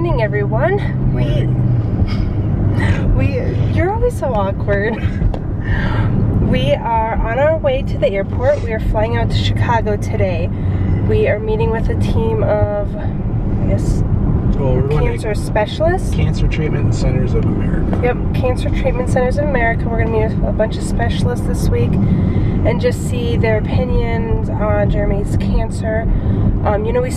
morning, everyone. We, we, you're always so awkward. We are on our way to the airport. We are flying out to Chicago today. We are meeting with a team of, I guess, Well, cancer specialists. Cancer Treatment Centers of America. Yep, Cancer Treatment Centers of America. We're going to meet with a bunch of specialists this week and just see their opinions on Jeremy's cancer. Um, you know, we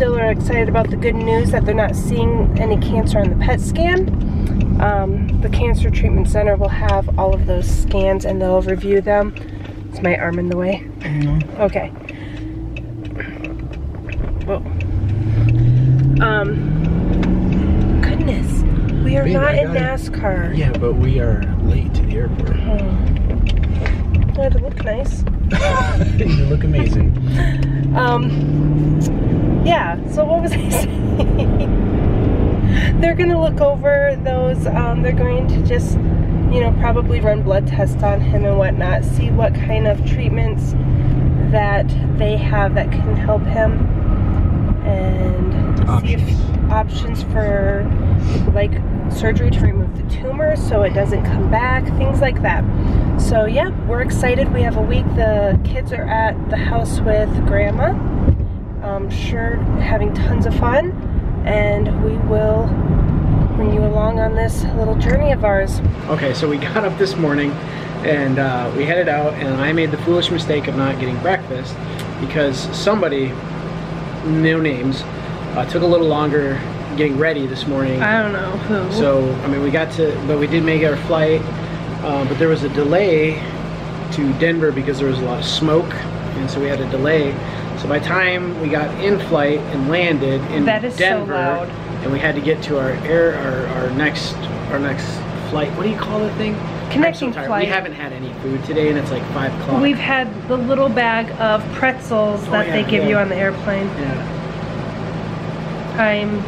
still are excited about the good news that they're not seeing any cancer on the PET scan. Um, the Cancer Treatment Center will have all of those scans and they'll review them. Is my arm in the way? Okay. Whoa. Um, goodness, we are Babe, not I in NASCAR. Yeah, but we are late to the airport. Oh, it look nice. you look amazing. Um, yeah, so what was I saying? they're going to look over those, um, they're going to just, you know, probably run blood tests on him and whatnot, see what kind of treatments that they have that can help him, and see if options for, like, surgery to remove the tumor so it doesn't come back, things like that. So yeah, we're excited. We have a week. The kids are at the house with grandma. Um, sure, having tons of fun. And we will bring you along on this little journey of ours. Okay, so we got up this morning and uh, we headed out and I made the foolish mistake of not getting breakfast because somebody, no names, uh, took a little longer getting ready this morning. I don't know who. So, I mean, we got to, but we did make our flight, uh, but there was a delay to Denver because there was a lot of smoke, and so we had a delay. So by the time we got in flight and landed in That is so Denver, loud. and we had to get to our air, our, our next, our next flight. What do you call the thing? Connecting so flight. We haven't had any food today, and it's like five o'clock. We've had the little bag of pretzels Oh, that yeah, they give yeah. you on the airplane. yeah. I'm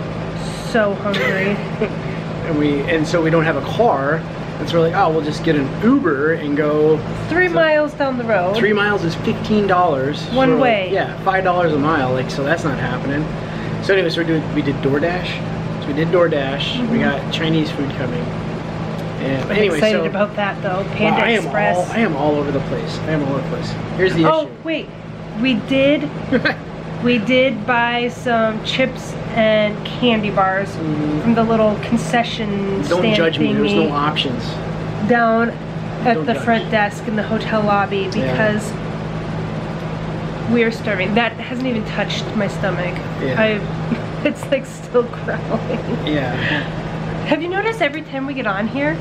so hungry. And we, and so we don't have a car, and so we're like, oh, we'll just get an Uber and go Three So- miles down the road. Three miles is fifteen dollars. One way. Yeah, five dollars a mile. Like so, that's not happening. So, anyways, we're doing. We did DoorDash. So we did DoorDash. We mm-hmm. got Chinese food coming. And but I'm anyway, excited so about that though. Panda I am Express. all. I am all over the place. I am all over the place. Here's the oh wait, we did we did buy some chips and candy bars Mhm. from the little concession Don't stand judge me. There's no options. down at Don't the judge. front desk in the hotel lobby because we are starving. That hasn't even touched my stomach. Yeah. I, it's like still growling. Yeah. Have you noticed every time we get on here,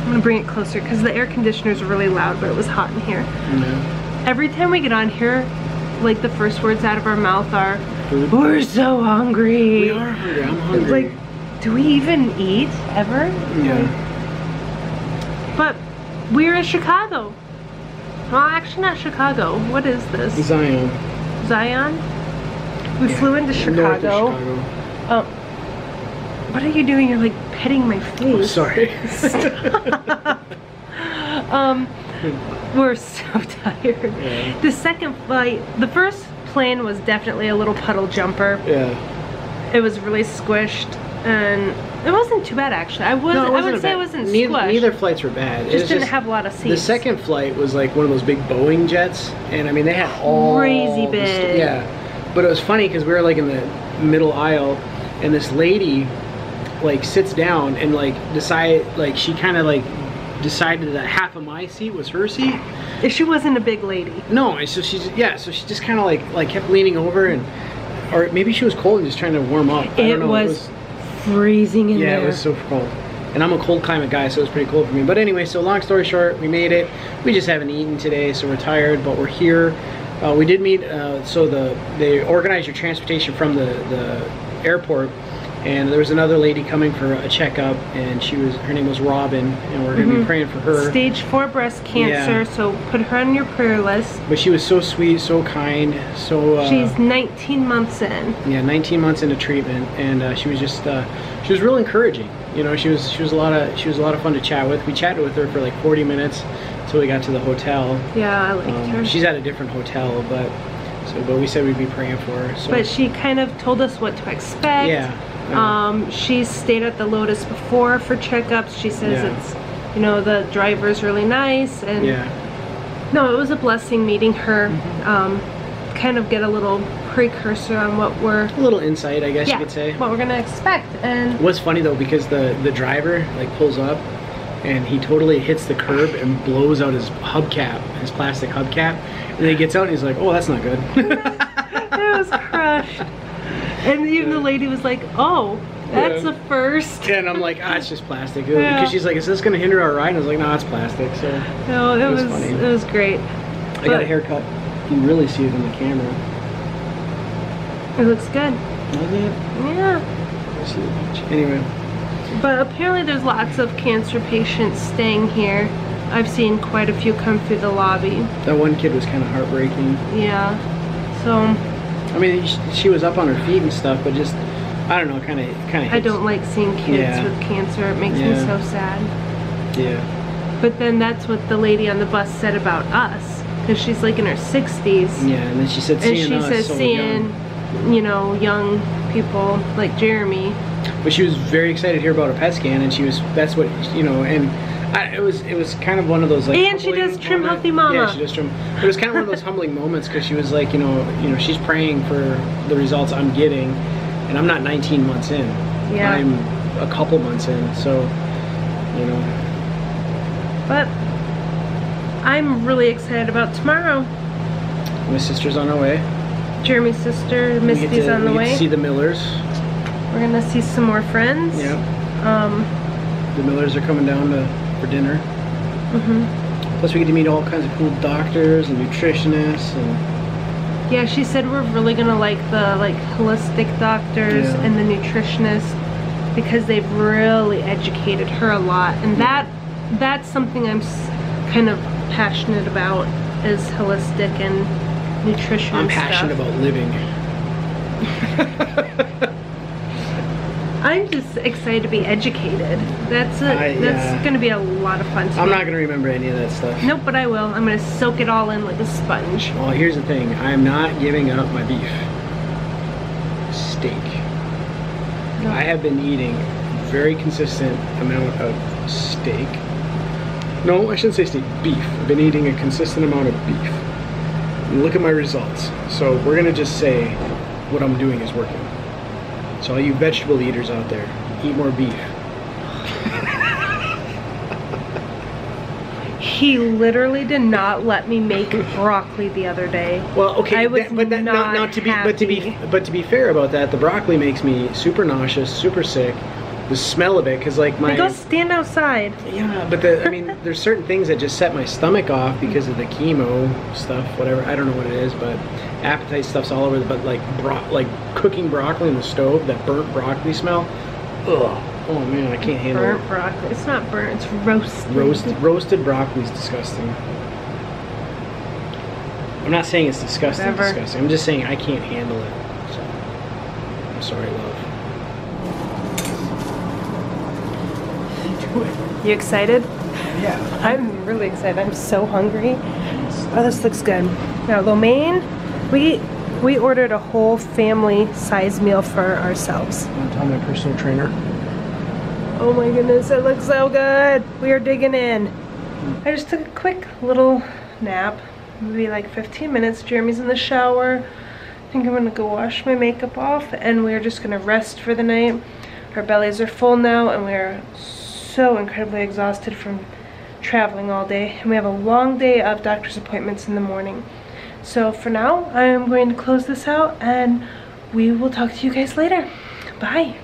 I'm gonna bring it closer because the air conditioner is really loud, but it was hot in here. No. Every time we get on here, like the first words out of our mouth are, Food. we're so hungry. We are hungry. I'm hungry. Like, do we even eat ever? yeah. But we're in Chicago. Well, actually not Chicago. What is this? Zion. Zion? We Yeah. flew into North of Chicago. Chicago. Oh. What are you doing? You're like petting my Oh, face. sorry. um, we're so tired. Yeah. The second flight, the first plane was definitely a little puddle jumper. yeah. It was really squished, and it wasn't too bad actually. I would No, I would say bad- it wasn't neither, squished. neither flights were bad. It just didn't have a lot of seats. The second flight was like one of those big Boeing jets, and I mean they had all Crazy big. yeah, but it was funny because we were like in the middle aisle, and this lady like sits down and like decide like she kind of like decided that half of my seat was her seat. If she wasn't a big lady. No, and so she's yeah, so she just kind of like like kept leaning over and. Or maybe she was cold and just trying to warm up. I It don't know. was, freezing in yeah, there. it was so cold. And I'm a cold climate guy, so it was pretty cold for me. But anyway, so long story short, we made it. We just haven't eaten today, so we're tired, but we're here. Uh, we did meet, uh, so the they organized your transportation from the, the airport, and there was another lady coming for a checkup, and she was her name was Robin, and we're gonna be Mhm. praying for her. Stage four breast cancer, Yeah. so put her on your prayer list. But she was so sweet, so kind, so. Uh, She's 19 months in. yeah 19 months into treatment and uh, she was just uh, she was real encouraging you know she was she was a lot of she was a lot of fun to chat with we chatted with her for like 40 minutes until we got to the hotel Yeah, I liked um, her. she's at a different hotel but so but we said we'd be praying for her so but she kind of told us what to expect. yeah Yeah. Um, she's stayed at the Lotus before for checkups. She says Yeah. it's, you know, the driver's really nice and Yeah. no, it was a blessing meeting her. Mm-hmm. Um, kind of get a little precursor on what we're A little insight, I guess yeah, you could say. what we're gonna expect. And What's funny though, because the the driver like pulls up, and he totally hits the curb and blows out his hubcap, his plastic hubcap, and then he gets out and he's like, "Oh, that's not good." it was crushed. And even the lady was like, "Oh, that's Yeah. a first. and I'm like, "Ah, it's just plastic." Yeah. Because she's like, "Is this gonna hinder our ride?" And I was like, "No, it's plastic." So No, it, It was was, it was great. I got a haircut. You can really see it in the camera. It looks good. Does it? Yeah. I see the picture. Anyway, But apparently there's lots of cancer patients staying here. I've seen quite a few come through the lobby. that one kid was kind of heartbreaking. Yeah. So I mean, she was up on her feet and stuff, but just I don't know, kind of, kind of. I don't like seeing kids Yeah. with cancer. It makes me so sad. Yeah. But then that's what the lady on the bus said about us. Because she's like in her 60s. Yeah, and then she said, And seeing she us, says so seeing, young. you know, young people like Jeremy. But she was very excited to hear about a PET scan, and she was. That's what you know, and I, it was it was kind of one of those like. And she does Trim moment- Healthy Mama. Yeah, she does trim. But it was kind of one of those humbling moments because she was like, you know, you know, she's praying for the results I'm getting, and I'm not 19 months in. Yeah. I'm a couple months in, so you know. But I'm really excited about tomorrow. My sister's on her way. Jeremy's sister, Misty's to- on the we get to way. see the Millers. We're gonna see some more friends. Yeah, Um, the Millers are coming down to for dinner. mhm. Plus, we get to meet all kinds of cool doctors and nutritionists, and Yeah, she said we're really gonna like the like holistic doctors Yeah. and the nutritionists because they've really educated her a lot, and that that's something I'm kind of passionate about is holistic and nutrition. I'm passionate stuff. about living. I'm just excited to be educated. That's a, I- that's yeah. gonna be a lot of fun. I'm me. not gonna remember any of that stuff. Nope, but I will. I'm gonna soak it all in like a sponge. Well, here's the thing. I am not giving up my beef. Steak. No. I have been eating very consistent amount of steak. No, I shouldn't say steak. Beef. I've been eating a consistent amount of beef. And look at my results. So we're gonna just say what I'm doing is working. So all you vegetable eaters out there, eat more beef. He literally did not let me make broccoli the other day. Well, okay, I was that- but that, not now to be but to be happy. but to be fair about that, the broccoli makes me super nauseous, super sick. The smell of it, because like my go stand outside. yeah, but the I mean, there's certain things that just set my stomach off because of the chemo stuff, whatever. I don't know what it is, but appetite stuff's all over. the But like bro, like cooking broccoli in the stove, that burnt broccoli smell. Ugh. Oh man, I can't handle Burnt it. broccoli. It's not burnt. It's roasted. Roast, roasted broccoli is disgusting. I'm not saying it's disgusting, Whatever. disgusting. I'm just saying I can't handle it. So, I'm sorry, love. You excited? Yeah. I'm really excited. I'm so hungry. Oh, this looks good. Now, lo mein, we we ordered a whole family size meal for ourselves. Tell my personal trainer? Oh my goodness, it looks so good. We are digging in. I just took a quick little nap, maybe like 15 minutes. Jeremy's in the shower. I think I'm gonna go wash my makeup off and we're just gonna rest for the night. Our bellies are full now and we're so incredibly exhausted from traveling all day. And we have a long day of doctor's appointments in the morning. So for now, I am going to close this out and we will talk to you guys later. Bye.